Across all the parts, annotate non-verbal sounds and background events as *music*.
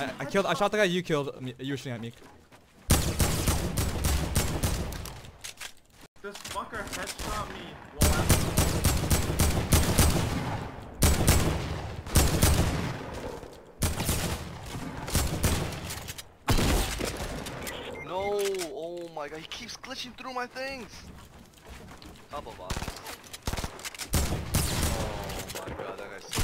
I, I killed. I shot the guy you killed. You were shooting at me. This fucker headshot me while I No! Oh my god, he keeps glitching through my things! Double box. Oh my god, that guy's so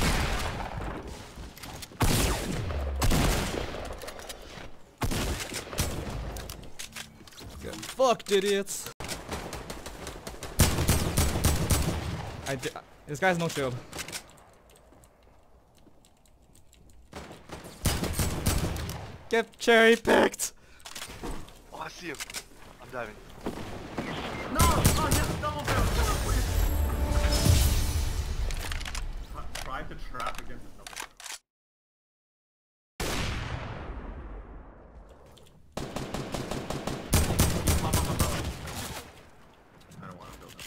Get fucked, idiots. I di- this guy's no shield. Get cherry picked. Oh, I see him. I'm diving. No! Oh yes, double barrel! Please! Try to trap against the double barrel. He's pop up on the- I don't want to build him.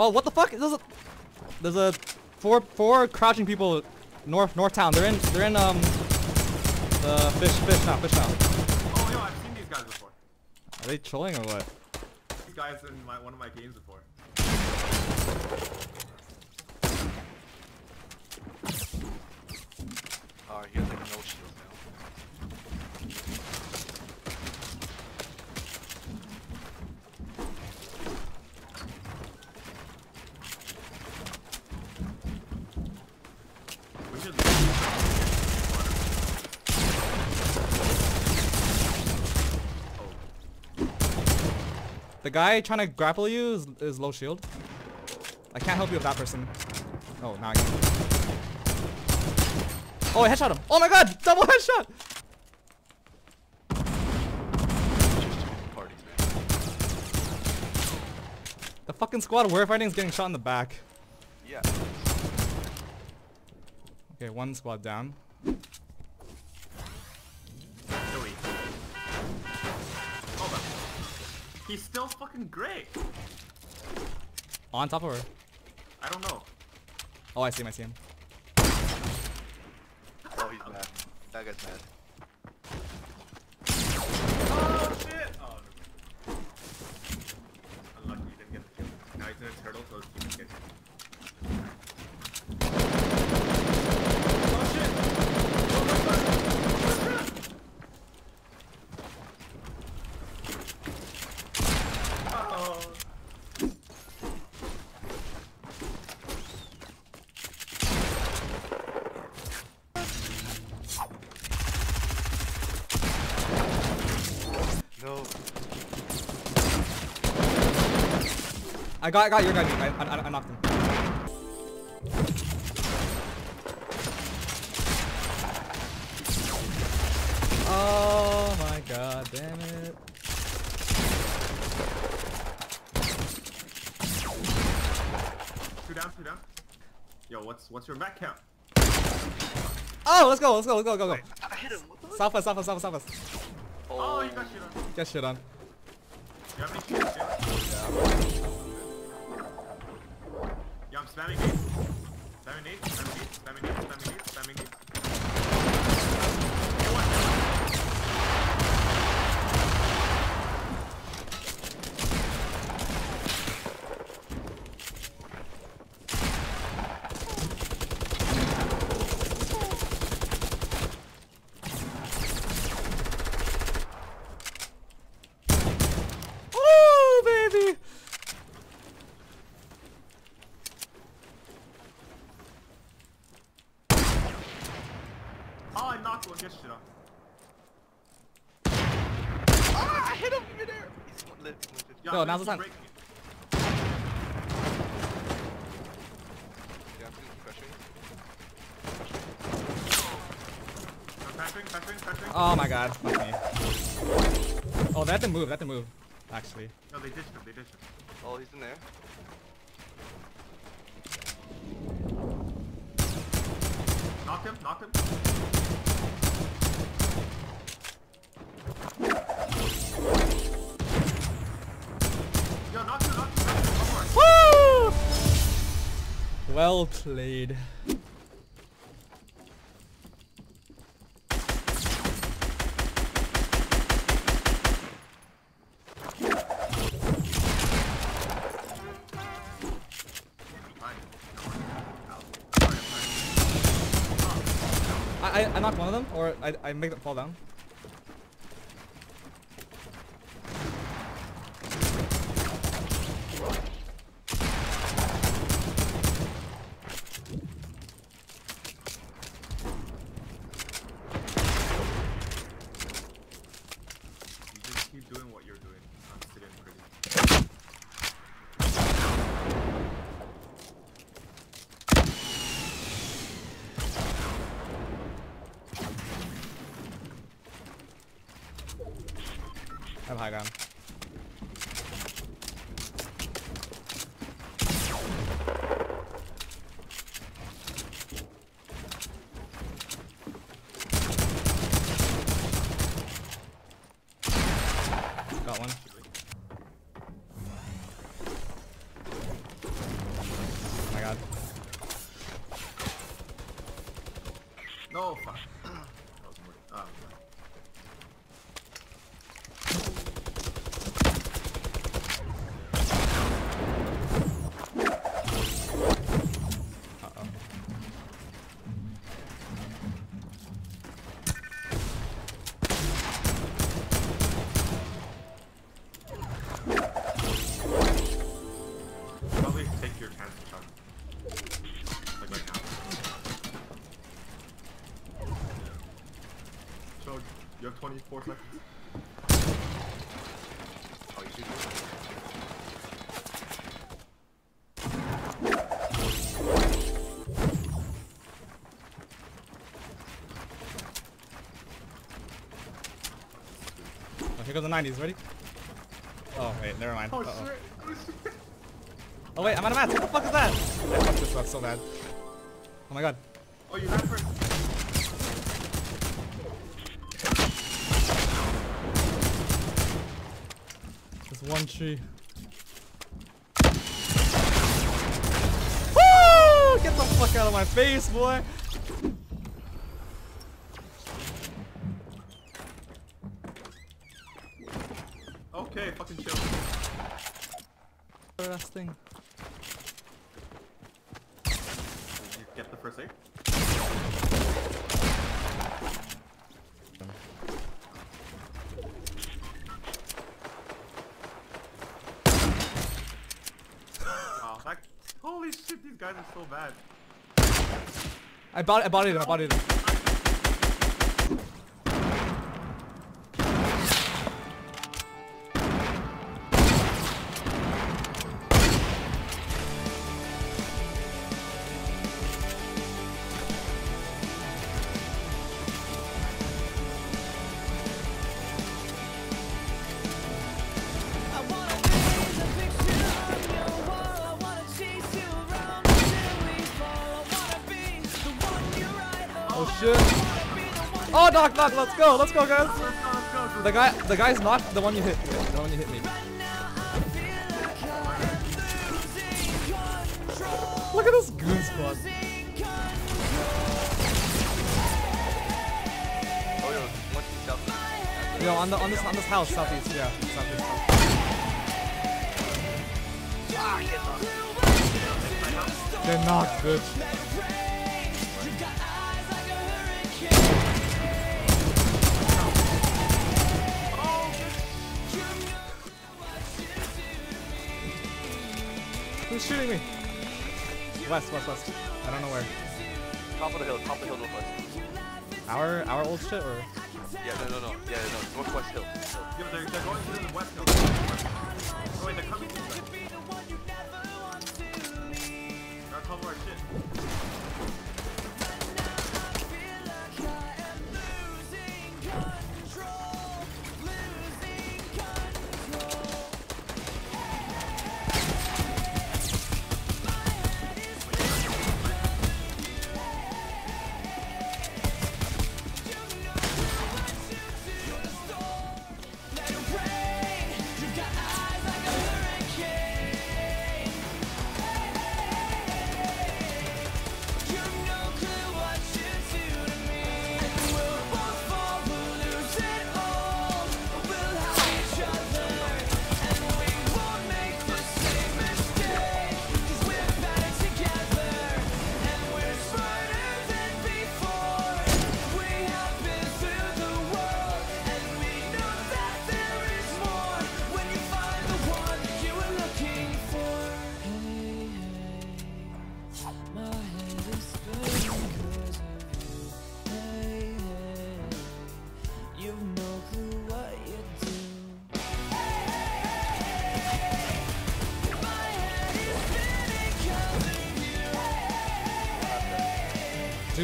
Oh, what the fuck? There's a there's a four four crouching people north north town. They're in they're in um the fish fish now fish now. Oh yo, I've seen these guys before. Are they trolling or what? These guys in my one of my games before. Oh, he has like no shield now. We should. Oh, The guy trying to grapple you is, is low shield. I can't help you with that person. Oh, now I can. Oh, I headshot him. Oh my god, double *laughs* headshot. Just too many parties, man. The fucking squad we're fighting is getting shot in the back. Yeah. Okay, one squad down. He's still fucking great. On top of her. I don't know. Oh, I see him, I see him. Oh, he's mad. That guy's mad. Oh shit! Oh, no. Unlucky you didn't get the kill. Now he's in a turtle, so his team can get him. Oh shit! Oh my god! Oh. No. I got, I got your guy. I, I, I knocked him. Oh my god, damn it. Two down, two down. Yo, what's what's your back count? Oh, let's go, let's go, let's go, go, go. I hit him. What the? Southwest, southwest, southwest, southwest. Oh, you got shit on. Get shit on. You have any shields? Yeah. Yeah, Spamming eight. Spamming eight, spamming eight, spamming eight, spamming eight, spamming eight. Hey, what? Woo, baby! Oh, I knocked one. Get shit on. Ah, I hit him midair. He's lit. he's. Yeah, Go, I'm now's the time. Oh my god, fuck me. Oh, that didn't move, that didn't move. Actually. No, they ditched him, they ditched him. Oh, he's in there. Knocked him, knocked him. Yo, knocked him, knocked him, knocked him. One more. Woo! Well played. I, I knocked one of them, or I, I make them fall down. I have high you have 24 seconds. Oh, you should Oh, here goes the 90s. Ready? Oh, wait, never mind. Oh, Uh-oh. shit! Oh! *laughs* Oh, wait, I'm out of mats. What the fuck is that? I fucked this up so bad. Oh my god. Oh, you ran first. There's one tree. Woo! Get the fuck out of my face, boy! Okay, fucking chill. What last thing? Did you get the first aid? Oh, that, holy shit, these guys are so bad. I bought I bodied him, I bought him. Oh shit. Oh knock knock, let's go, let's go guys! The guy the guy's not the one you hit. The one you hit me. Look at this goon squad. Yo, on the on this on this house, southeast, yeah. Southeast. Get. They're knocked, bitch. Who's shooting me? West, west, west. I don't know where. Top of the hill, top of the hill, northwest. Our our old shit or Yeah, no, no, no. Yeah, no, northwest hill. Yeah, they're, they're going to the west. They're going to the west. Oh, wait, they're coming to the west. They're top of our shit.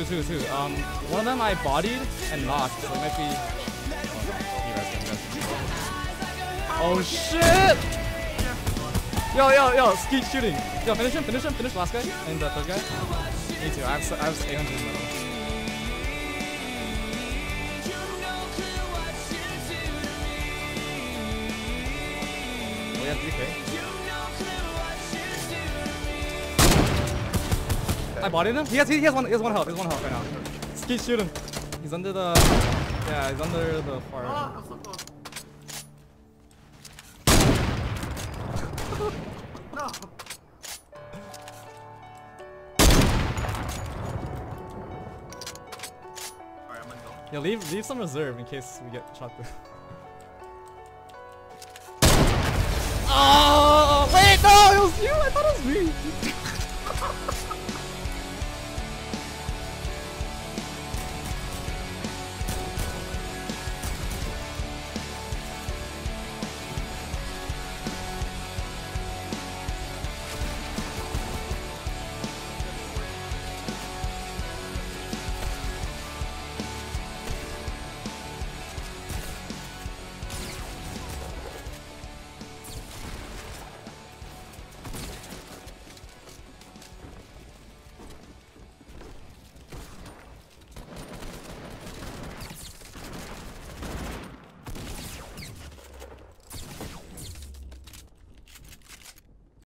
Two, two, two. Um, one of them I bodied and knocked, so it might be. Oh, shit! Yo, yo, yo, skeet shooting. Yo, finish him, finish him, finish last guy and the third guy. Me too. I have, I have 800 medals. We have 3k. I bodied him. He has, he has one, he has one health. He has one health right now. Skeet shoot him. He's under the, yeah, he's under the far. Ah, I'm so close. no. Alright, I'm gonna go. Yeah, leave leave some reserve in case we get shot through. Oh *laughs* wait, no, it was you. I thought it was me. *laughs*